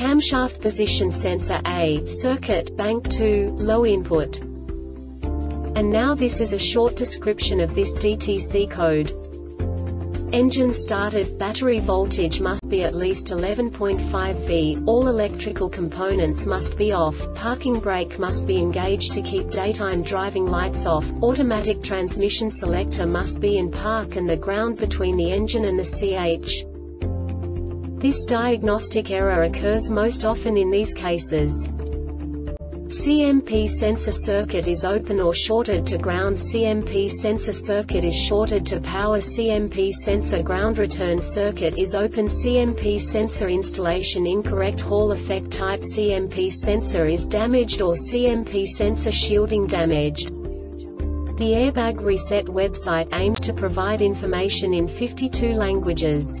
Camshaft position sensor A, circuit, bank 2, low input. And now this is a short description of this DTC code. Engine started, battery voltage must be at least 11.5 V, all electrical components must be off, parking brake must be engaged to keep daytime driving lights off, automatic transmission selector must be in park and the ground between the engine and the CH. This diagnostic error occurs most often in these cases. CMP sensor circuit is open or shorted to ground CMP sensor circuit is shorted to power CMP sensor ground return circuit is open CMP sensor installation incorrect Hall effect type CMP sensor is damaged or CMP sensor shielding damaged. The Airbag Reset website aims to provide information in 52 languages.